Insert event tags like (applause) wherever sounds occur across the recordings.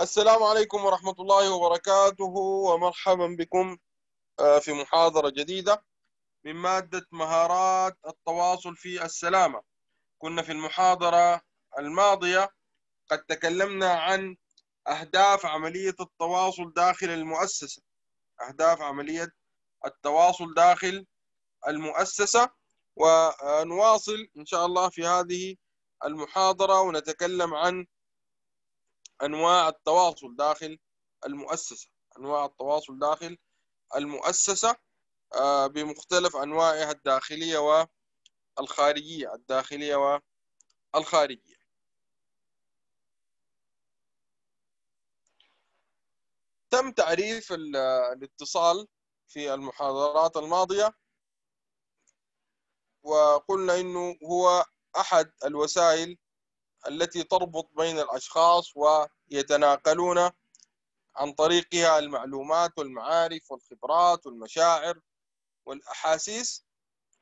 السلام عليكم ورحمة الله وبركاته ومرحبا بكم آه، في محاضرة جديدة من مادة مهارات التواصل في السلامة. كنا في المحاضرة الماضية قد تكلمنا عن أهداف عملية التواصل داخل المؤسسة. أهداف عملية التواصل داخل المؤسسة ونواصل إن شاء الله في هذه المحاضرة ونتكلم عن أنواع التواصل داخل المؤسسة. أنواع التواصل داخل المؤسسة آه، بمختلف أنواعها الداخلية والخارجية الداخلية والخارجية. تم تعريف الاتصال في المحاضرات الماضية. وقلنا إنه هو أحد الوسائل التي تربط بين الأشخاص ويتناقلون عن طريقها المعلومات والمعارف والخبرات والمشاعر والأحاسيس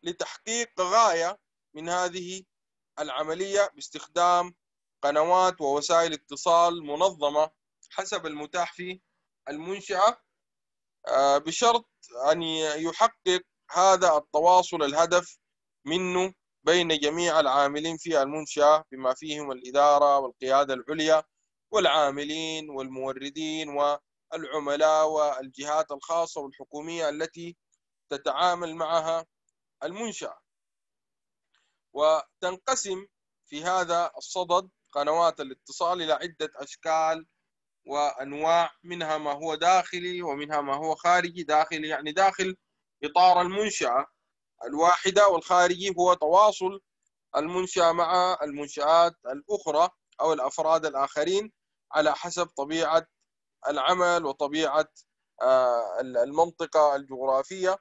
لتحقيق غاية من هذه العملية باستخدام قنوات ووسائل اتصال منظمة حسب المتاح في المنشأة. آه، بشرط أن يحقق هذا التواصل الهدف منه بين جميع العاملين في المنشأة بما فيهم الإدارة والقيادة العليا والعاملين والموردين والعملاء والجهات الخاصة والحكومية التي تتعامل معها المنشأة. وتنقسم في هذا الصدد قنوات الاتصال إلى عدة أشكال وأنواع منها ما هو داخلي ومنها ما هو خارجي. داخلي يعني داخل إطار المنشأة. الواحدة والخارجي هو تواصل المنشأة مع المنشآت الأخرى أو الأفراد الآخرين على حسب طبيعة العمل وطبيعة آه، المنطقة الجغرافية.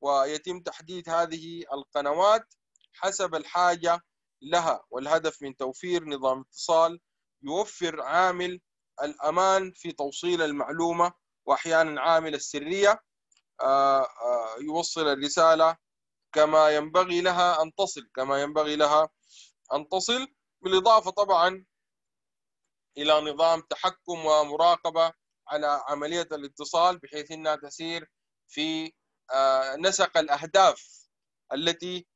ويتم تحديد هذه القنوات حسب الحاجة لها والهدف من توفير نظام اتصال يوفر عامل الأمان في توصيل المعلومة وأحيانا عامل السرية آه، آه، يوصل الرسالة كما ينبغي لها أن تصل كما ينبغي لها أن تصل بالإضافة طبعا إلى نظام تحكم ومراقبة على عملية الاتصال بحيث أنها تسير في آه، نسق الأهداف التي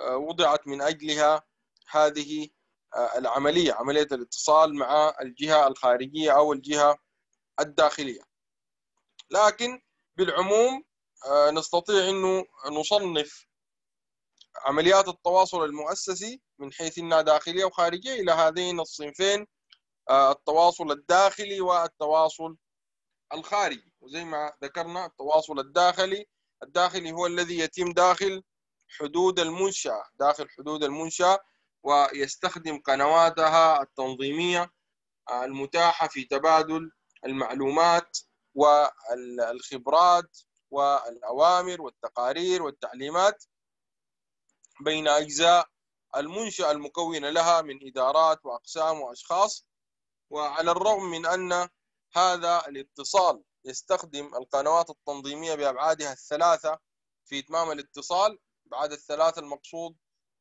آه، وضعت من أجلها هذه آه، العملية عملية الاتصال مع الجهة الخارجية أو الجهة الداخلية. لكن بالعموم نستطيع أنه نصنف عمليات التواصل المؤسسي من حيث إنها داخلية وخارجية إلى هذين الصنفين آه، التواصل الداخلي والتواصل الخارجي. وزي ما ذكرنا التواصل الداخلي الداخلي هو الذي يتم داخل حدود المنشأة داخل حدود المنشأة ويستخدم قنواتها التنظيمية آه، المتاحة في تبادل المعلومات والخبرات والأوامر والتقارير والتعليمات. بين أجزاء المنشأة المكونة لها من إدارات وأقسام وأشخاص وعلى الرغم من أن هذا الاتصال يستخدم القنوات التنظيمية بأبعادها الثلاثة في إتمام الاتصال بعد الثلاثة المقصود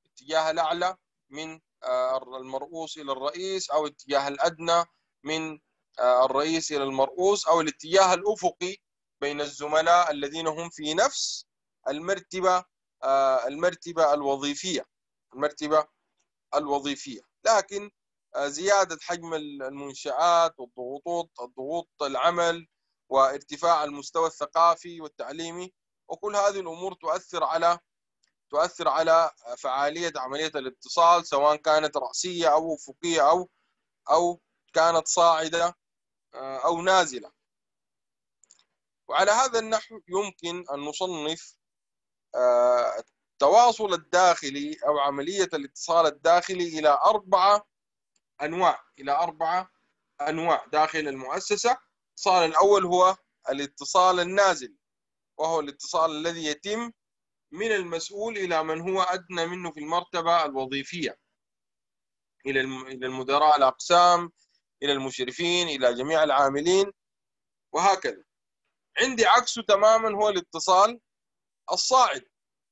اتجاه الأعلى من آه، المرؤوس إلى الرئيس أو اتجاه الأدنى من آه، الرئيس إلى المرؤوس أو الاتجاه الأفقي بين الزملاء الذين هم في نفس المرتبة المرتبة الوظيفية المرتبة الوظيفية. لكن آه، زيادة حجم المنشآت والضغوطات الضغوط العمل وارتفاع المستوى الثقافي والتعليمي وكل هذه الأمور تؤثر على تؤثر على فعالية عملية الاتصال سواء كانت رأسية أو أفقية أو أو كانت صاعدة آه، أو نازلة. وعلى هذا النحو يمكن أن نصنف التواصل الداخلي أو عملية الاتصال الداخلي إلى أربعة أنواع إلى أربعة أنواع داخل المؤسسة. الاتصال الأول هو الاتصال النازل وهو الاتصال الذي يتم من المسؤول إلى من هو أدنى منه في المرتبة الوظيفية إلى المدراء الأقسام إلى المشرفين إلى جميع العاملين وهكذا. عندي عكسه تماما هو الاتصال الصاعد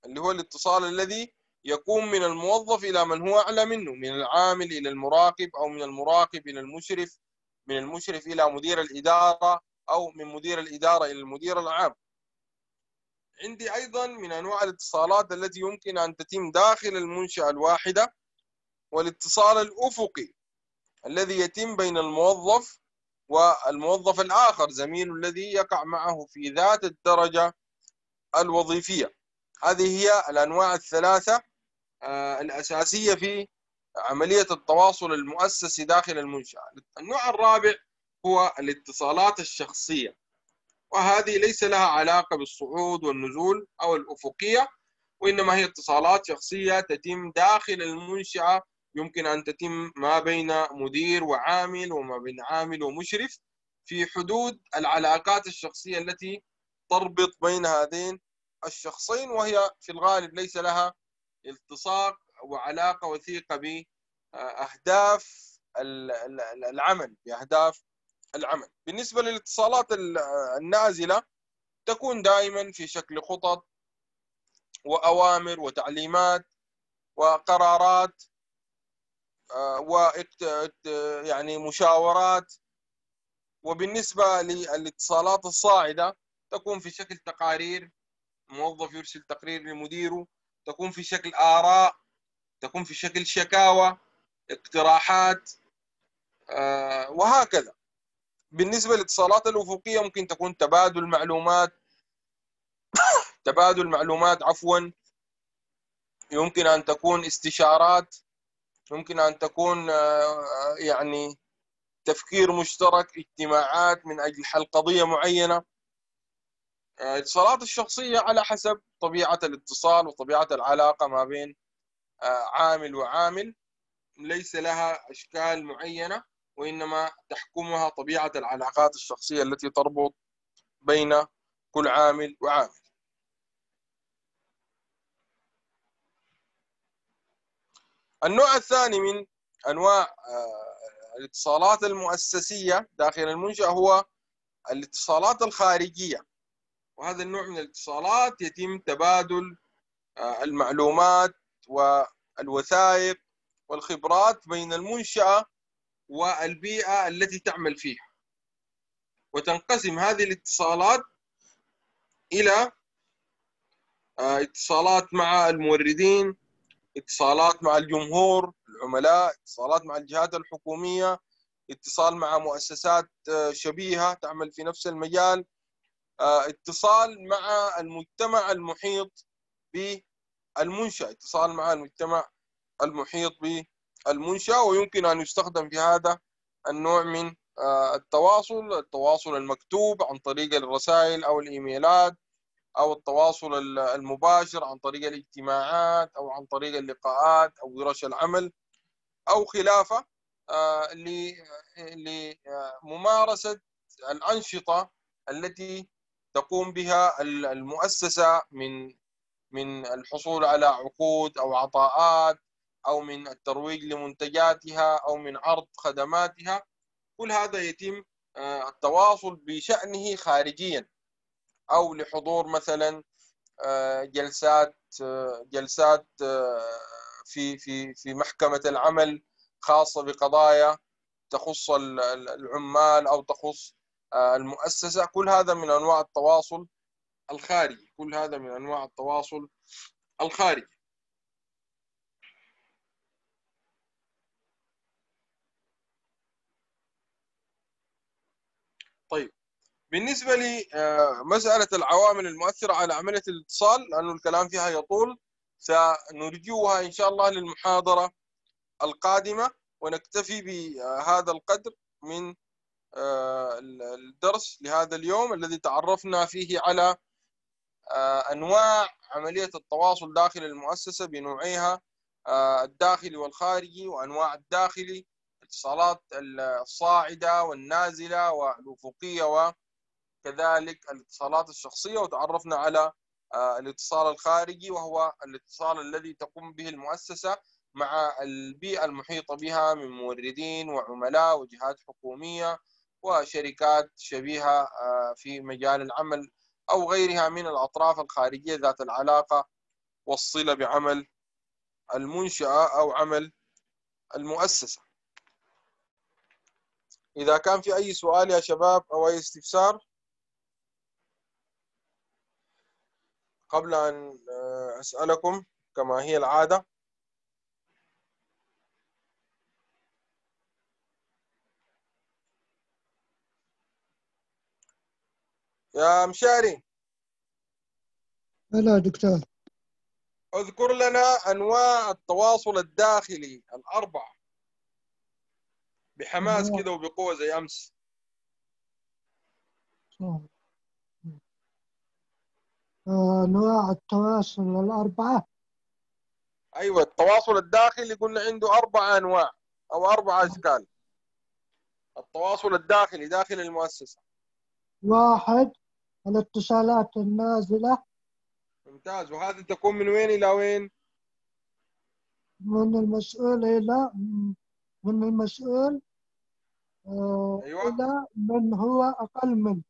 اللي هو الاتصال الذي يقوم من الموظف إلى من هو أعلى منه من العامل إلى المراقب أو من المراقب إلى المشرف من المشرف إلى مدير الإدارة أو من مدير الإدارة إلى المدير العام. عندي أيضا من أنواع الاتصالات التي يمكن أن تتم داخل المنشأة الواحدة والاتصال الأفقي الذي يتم بين الموظف والموظف الآخر زميله الذي يقع معه في ذات الدرجة الوظيفية. هذه هي الأنواع الثلاثة آه، الأساسية في عملية التواصل المؤسسي داخل المنشأة. النوع الرابع هو الاتصالات الشخصية وهذه ليس لها علاقة بالصعود والنزول أو الأفقية وإنما هي اتصالات شخصية تتم داخل المنشأة. يمكن أن تتم ما بين مدير وعامل وما بين عامل ومشرف في حدود العلاقات الشخصية التي تربط بين هذين الشخصين وهي في الغالب ليس لها التصاق وعلاقة وثيقة بأهداف العمل بأهداف العمل. بالنسبة للاتصالات النازلة تكون دائما في شكل خطط وأوامر وتعليمات وقرارات آه، و يعني مشاورات. وبالنسبة للاتصالات الصاعدة تكون في شكل تقارير موظف يرسل تقرير لمديره تكون في شكل آراء تكون في شكل شكاوى اقتراحات آه، وهكذا. بالنسبة للاتصالات الأفقية ممكن تكون تبادل معلومات (coughs) تبادل معلومات عفوا. يمكن أن تكون استشارات يمكن أن تكون آه، يعني تفكير مشترك اجتماعات من أجل حل قضية معينة. الاتصالات الشخصية على حسب طبيعة الاتصال وطبيعة العلاقة ما بين آه، عامل وعامل. ليس لها أشكال معينة وإنما تحكمها طبيعة العلاقات الشخصية التي تربط بين كل عامل وعامل. النوع الثاني من أنواع آه، الاتصالات المؤسسية داخل المنشأة هو الاتصالات الخارجية. وهذا النوع من الاتصالات يتم تبادل آه، المعلومات والوثائق والخبرات بين المنشأة والبيئة التي تعمل فيها. وتنقسم هذه الاتصالات إلى آه، اتصالات مع الموردين اتصالات مع الجمهور العملاء اتصالات مع الجهات الحكومية اتصال مع مؤسسات آه، شبيهة تعمل في نفس المجال. اتصال مع المجتمع المحيط بالمنشأ اتصال مع المجتمع المحيط بالمنشأ ويمكن أن يستخدم في هذا النوع من آه، التواصل التواصل المكتوب عن طريق الرسائل أو الإيميلات أو التواصل المباشر عن طريق الاجتماعات أو عن طريق اللقاءات أو ورش العمل أو خلافة آه، لممارسة الأنشطة التي تقوم بها المؤسسة من من الحصول على عقود أو عطاءات أو من الترويج لمنتجاتها أو من عرض خدماتها. كل هذا يتم آه، التواصل بشأنه خارجيا أو لحضور مثلا آه، جلسات آه، جلسات في في في محكمة العمل خاصة بقضايا تخص العمال أو تخص آه، المؤسسة كل هذا من أنواع التواصل الخارجي كل هذا من أنواع التواصل الخارجي. طيب بالنسبة لمسألة آه، العوامل المؤثرة على عملية الاتصال لأنه الكلام فيها يطول سنرجوها إن شاء الله للمحاضرة القادمة ونكتفي بهذا القدر من الدرس لهذا اليوم الذي تعرفنا فيه على آه، أنواع عملية التواصل داخل المؤسسة بنوعيها آه، الداخلي والخارجي وأنواع الداخلي الاتصالات الصاعدة والنازلة والافقيه وكذلك الاتصالات الشخصية وتعرفنا على الاتصال الخارجي وهو الاتصال الذي تقوم به المؤسسة مع البيئة المحيطة بها من موردين وعملاء وجهات حكومية وشركات شبيهة آه، في مجال العمل أو غيرها من الأطراف الخارجية ذات العلاقة والصلة بعمل المنشأة أو عمل المؤسسة. إذا كان في أي سؤال يا شباب أو أي استفسار قبل أن آه، أسألكم كما هي العادة يا مشاري. هلا دكتور. اذكر لنا أنواع التواصل الداخلي الأربعة بحماس. كده وبقوة زي أمس. أنواع التواصل الأربعة؟ أيوة التواصل الداخلي قلنا عنده أربع أنواع أو أربع أشكال. التواصل الداخلي داخل المؤسسة. واحد الاتصالات النازلة. ممتاز. وهذه تكون من وين إلى وين؟ من المسؤول إلى من المسؤول آه، أيوة. إلى من هو أقل منه.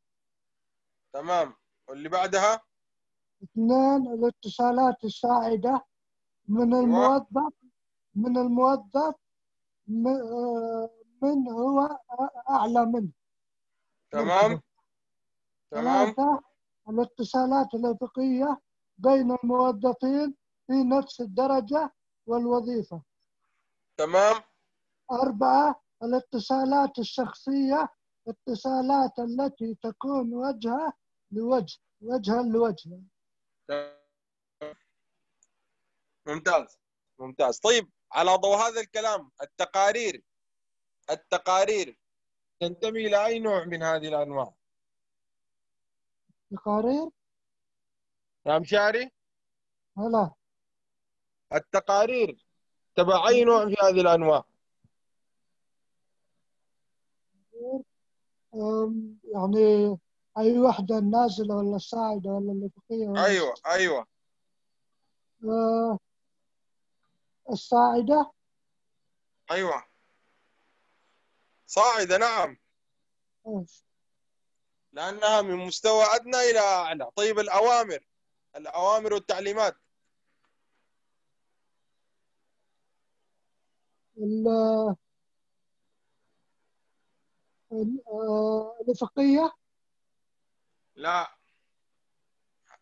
تمام. واللي بعدها؟ اثنين الاتصالات الساعدة. من أيوة. الموظف من الموظف آه، من هو أعلى منه. تمام. ثلاثة الاتصالات الأفقية بين الموظفين في نفس الدرجة والوظيفة. تمام؟ أربعة الاتصالات الشخصية الاتصالات التي تكون وجها لوجه وجها لوجه. ممتاز ممتاز. طيب على ضوء هذا الكلام التقارير التقارير تنتمي إلى أي نوع من هذه الأنواع؟ تقارير؟ يا مشاري هلا. التقارير تبع أي نوع في هذه الأنواع؟ يعني أي وحدة النازلة ولا الصاعدة ولا الأفقية أيوة أيوة. آه، الصاعدة أيوة. صاعدة نعم؟ لأنها من مستوى أدنى إلى أعلى. طيب الأوامر الأوامر والتعليمات. ال- ال- الأفقية لا.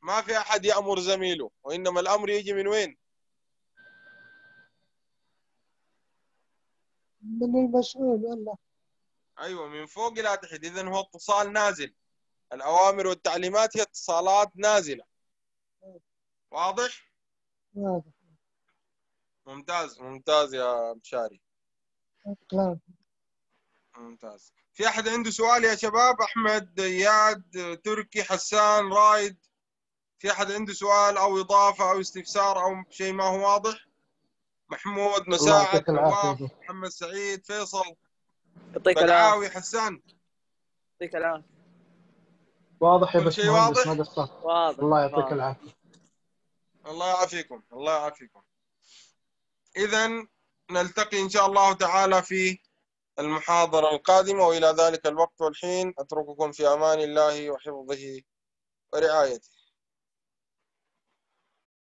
ما في أحد يأمر زميله وإنما الأمر يجي من وين؟ من المسؤول ولا أيوة من فوق إلى تحت. إذا هو اتصال نازل. الأوامر والتعليمات هي اتصالات نازلة. واضح؟ هذا ممتاز ممتاز يا مشاري. ممتاز. في أحد عنده سؤال يا شباب؟ أحمد إياد تركي حسان رايد. في أحد عنده سؤال أو إضافة أو استفسار أو شيء ما هو واضح؟ محمود مساعد. نواف محمد سعيد فيصل يعطيك العافية. حسان. يعطيك العافية. واضح يا كل بس شيء مهندس واضح؟ ما قصرت. واضح الله يعطيك. العافية. الله يعافيكم الله يعافيكم. إذا نلتقي إن شاء الله تعالى في المحاضرة القادمة وإلى ذلك الوقت والحين. أترككم في أمان الله وحفظه ورعايته.